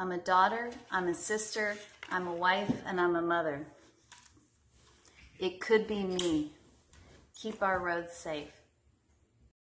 I'm a daughter, I'm a sister, I'm a wife, and I'm a mother. It could be me. Keep our roads safe.